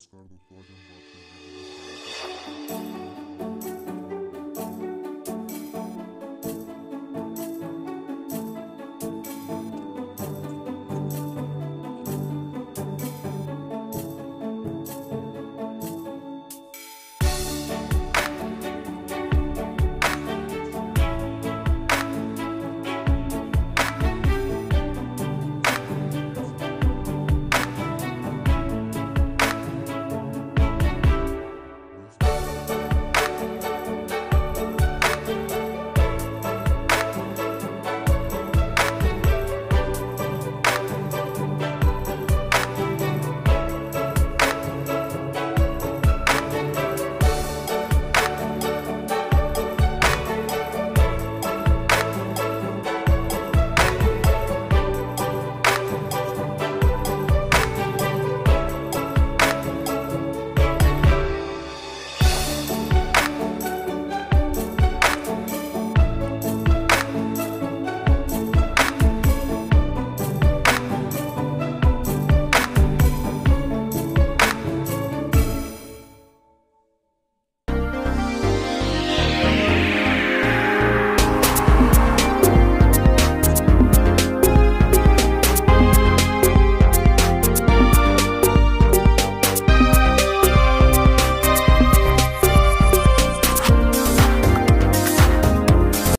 Ricardo pode andar.